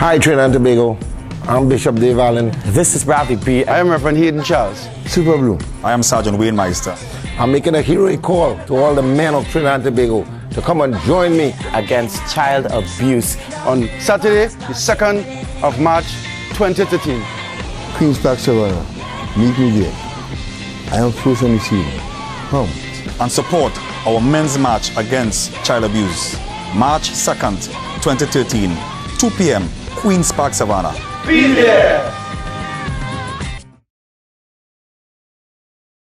Hi, Trinidad and Tobago. I'm Bishop Dave Allen. This is Bradley B. I am Reverend Hayden Charles. Super Blue. I am Sergeant Wayne Meister. I'm making a heroic call to all the men of Trinidad and Tobago to come and join me against child abuse on Saturday, the 2nd of March 2013. Queen's Park Savannah. Meet me there. I am first on the scene. Come. And support our men's march against child abuse. March 2nd, 2013, 2 p.m., Queen's Park, Savannah. Be there!